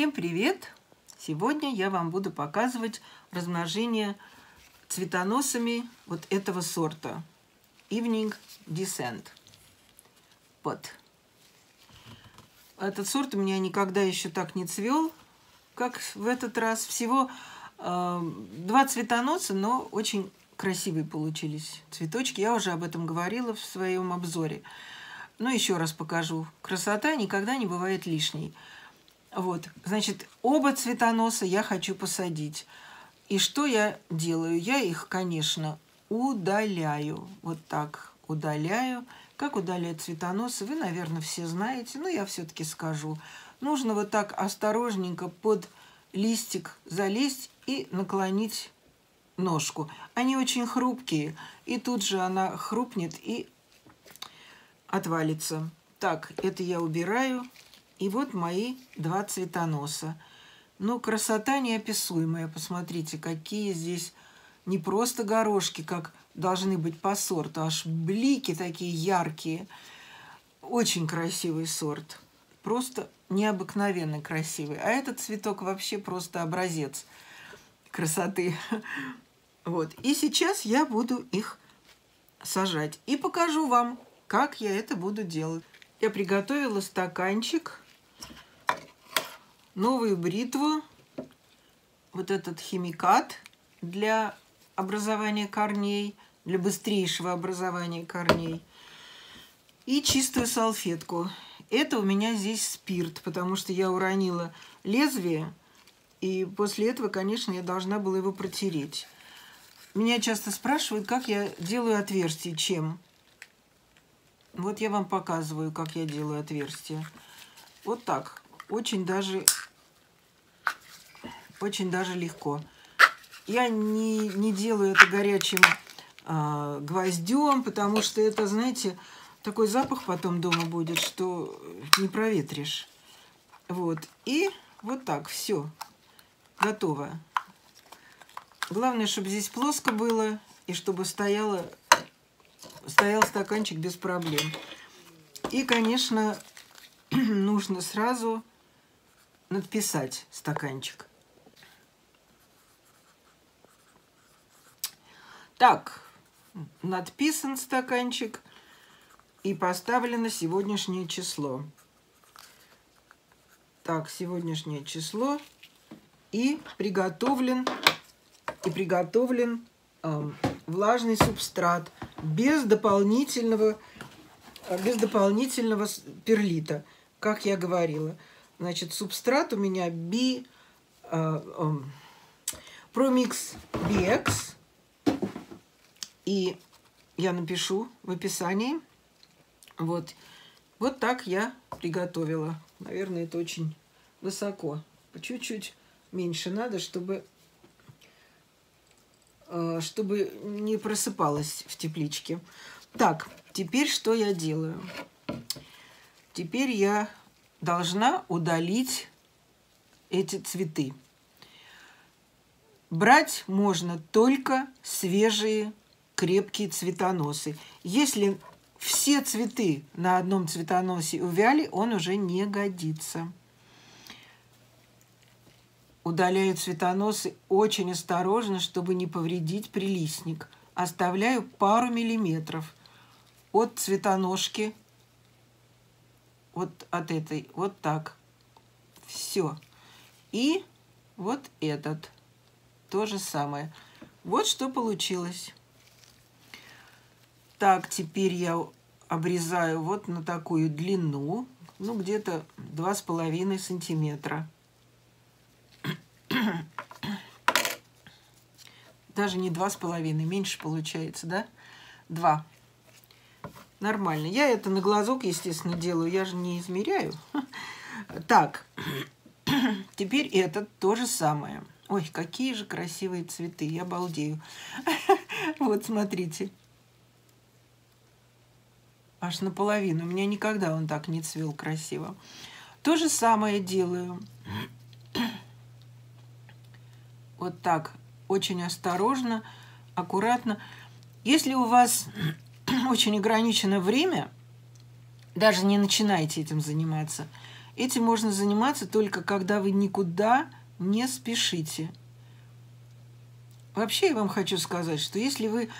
Всем привет! Сегодня я вам буду показывать размножение цветоносами вот этого сорта Evening Descent. Вот. Этот сорт у меня никогда еще так не цвел, как в этот раз. Всего э, два цветоноса, но очень красивые получились цветочки. Я уже об этом говорила в своем обзоре. Но еще раз покажу. Красота никогда не бывает лишней. Вот, значит, оба цветоноса я хочу посадить. И что я делаю? Я их, конечно, удаляю. Вот так удаляю. Как удалять цветоносы, вы, наверное, все знаете, но я все-таки скажу. Нужно вот так осторожненько под листик залезть и наклонить ножку. Они очень хрупкие, и тут же она хрупнет и отвалится. Так, это я убираю. И вот мои два цветоноса. Ну, красота неописуемая. Посмотрите, какие здесь не просто горошки, как должны быть по сорту, аж блики такие яркие. Очень красивый сорт. Просто необыкновенно красивый. А этот цветок вообще просто образец красоты. Вот. И сейчас я буду их сажать. И покажу вам, как я это буду делать. Я приготовила стаканчик новую бритву, вот этот химикат для образования корней, для быстрейшего образования корней, и чистую салфетку. Это у меня здесь спирт, потому что я уронила лезвие, и после этого, конечно, я должна была его протереть. Меня часто спрашивают, как я делаю отверстие, чем. Вот я вам показываю, как я делаю отверстие. Вот так. Очень даже очень даже легко. Я не, не делаю это горячим э, гвоздем, потому что это, знаете, такой запах потом дома будет, что не проветришь. Вот. И вот так, все. Готово. Главное, чтобы здесь плоско было и чтобы стояло, стоял стаканчик без проблем. И, конечно, нужно сразу надписать стаканчик. Так, надписан стаканчик и поставлено сегодняшнее число. Так, сегодняшнее число и приготовлен и приготовлен э, влажный субстрат без дополнительного без дополнительного перлита, как я говорила. Значит, субстрат у меня B э, э, Promix BX и я напишу в описании. Вот, вот так я приготовила. Наверное, это очень высоко. Чуть-чуть меньше надо, чтобы, э, чтобы не просыпалась в тепличке. Так, теперь что я делаю? Теперь я должна удалить эти цветы. Брать можно только свежие крепкие цветоносы. Если все цветы на одном цветоносе увяли, он уже не годится. Удаляю цветоносы очень осторожно, чтобы не повредить прилистник. Оставляю пару миллиметров от цветоножки, вот от этой, вот так. Все. И вот этот. То же самое. Вот что получилось. Так, теперь я обрезаю вот на такую длину, ну, где-то два с половиной сантиметра. Даже не два с половиной, меньше получается, да? Два. Нормально. Я это на глазок, естественно, делаю, я же не измеряю. Так, теперь это то же самое. Ой, какие же красивые цветы, я балдею. Вот, смотрите аж наполовину. У меня никогда он так не цвел красиво. То же самое делаю. Вот так, очень осторожно, аккуратно. Если у вас очень ограничено время, даже не начинайте этим заниматься. Этим можно заниматься только когда вы никуда не спешите. Вообще я вам хочу сказать, что если вы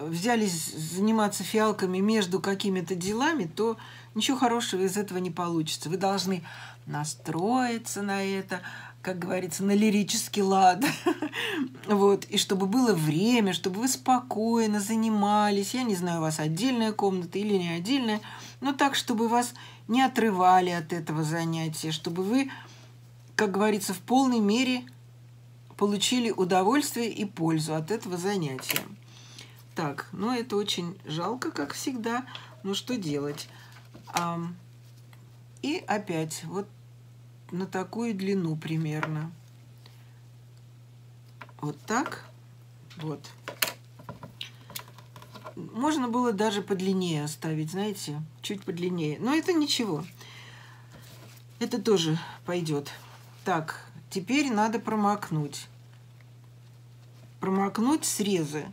взялись заниматься фиалками между какими-то делами, то ничего хорошего из этого не получится. Вы должны настроиться на это, как говорится, на лирический лад. вот. И чтобы было время, чтобы вы спокойно занимались. Я не знаю, у вас отдельная комната или не отдельная, но так, чтобы вас не отрывали от этого занятия, чтобы вы, как говорится, в полной мере получили удовольствие и пользу от этого занятия. Так, ну это очень жалко, как всегда. Ну что делать? И опять вот на такую длину примерно. Вот так. Вот. Можно было даже подлиннее оставить, знаете, чуть подлиннее. Но это ничего. Это тоже пойдет. Так, теперь надо промокнуть. Промокнуть срезы.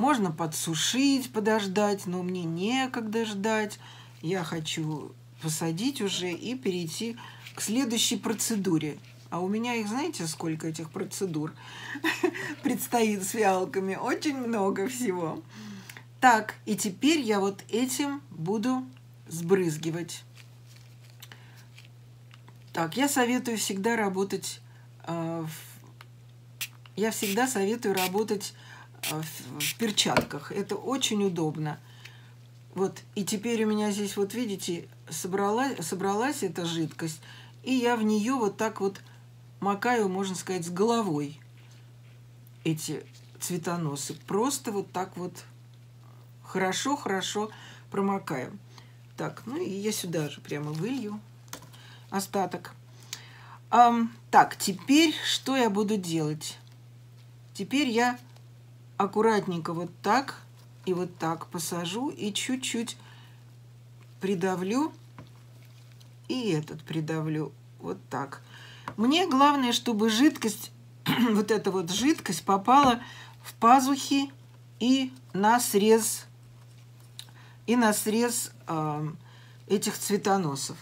Можно подсушить, подождать, но мне некогда ждать. Я хочу посадить уже и перейти к следующей процедуре. А у меня их, знаете, сколько этих процедур предстоит с фиалками? Очень много всего. Так, и теперь я вот этим буду сбрызгивать. Так, я советую всегда работать, э, в, я всегда советую работать в, в перчатках. Это очень удобно. Вот, и теперь у меня здесь, вот видите, собралась, собралась эта жидкость, и я в нее вот так вот макаю, можно сказать, с головой эти цветоносы. Просто вот так вот хорошо-хорошо промокаю. Так, ну и я сюда же прямо вылью остаток. Um, так, теперь что я буду делать? Теперь я аккуратненько вот так и вот так посажу и чуть-чуть придавлю. И этот придавлю вот так. Мне главное, чтобы жидкость, вот эта вот жидкость попала в пазухи и на срез, и на срез э, этих цветоносов.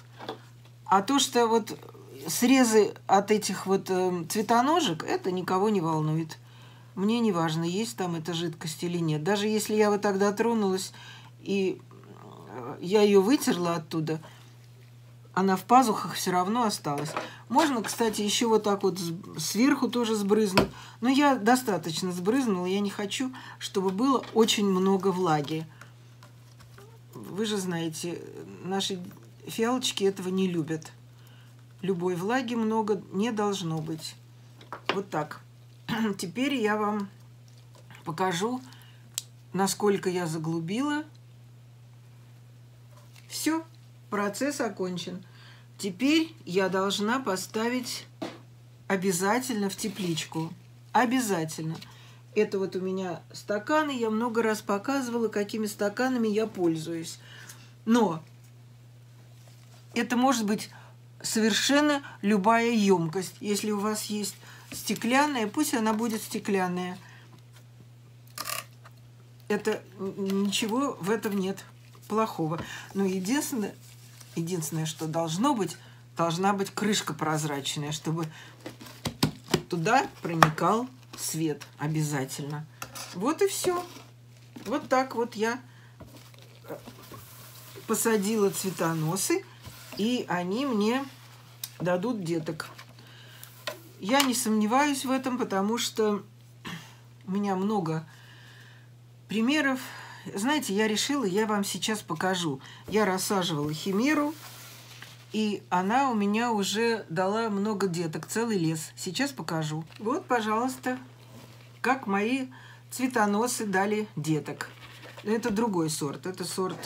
А то, что вот срезы от этих вот э, цветоножек, это никого не волнует. Мне не важно, есть там эта жидкость или нет. Даже если я вот тогда тронулась и э, я ее вытерла оттуда, она в пазухах все равно осталась. Можно, кстати, еще вот так вот сверху тоже сбрызнуть. Но я достаточно сбрызнула. Я не хочу, чтобы было очень много влаги. Вы же знаете, наши фиалочки этого не любят. Любой влаги много не должно быть. Вот так. Теперь я вам покажу, насколько я заглубила. Все, процесс окончен. Теперь я должна поставить обязательно в тепличку. Обязательно. Это вот у меня стаканы. Я много раз показывала, какими стаканами я пользуюсь. Но это может быть совершенно любая емкость. Если у вас есть стеклянная, пусть она будет стеклянная. Это ничего в этом нет плохого. Но единственное, единственное, что должно быть, должна быть крышка прозрачная, чтобы туда проникал свет обязательно. Вот и все. Вот так вот я э, посадила цветоносы, и они мне дадут деток. Я не сомневаюсь в этом, потому что у меня много примеров. Знаете, я решила, я вам сейчас покажу. Я рассаживала химеру, и она у меня уже дала много деток, целый лес. Сейчас покажу. Вот, пожалуйста, как мои цветоносы дали деток. Это другой сорт. Это сорт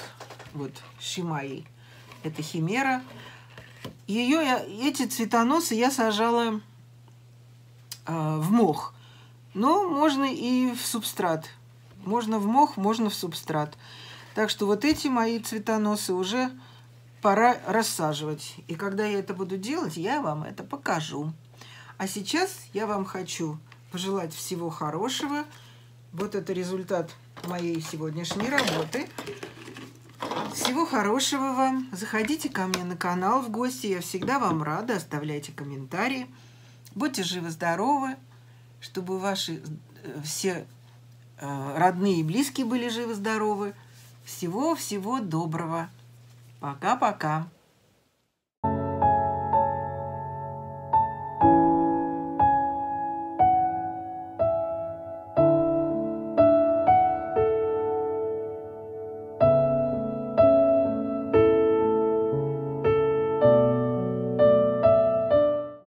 вот Шимаи. Это химера. Ее, эти цветоносы я сажала а, в мох. Но можно и в субстрат. Можно в мох, можно в субстрат. Так что вот эти мои цветоносы уже пора рассаживать. И когда я это буду делать, я вам это покажу. А сейчас я вам хочу пожелать всего хорошего. Вот это результат моей сегодняшней работы. Всего хорошего вам. Заходите ко мне на канал в гости. Я всегда вам рада. Оставляйте комментарии. Будьте живы-здоровы, чтобы ваши э, все э, родные и близкие были живы-здоровы. Всего-всего доброго. Пока-пока.